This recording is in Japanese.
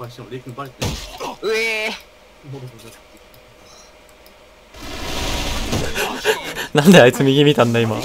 敗してもレイ君バレてない。うえなんであいつ右見たんだ今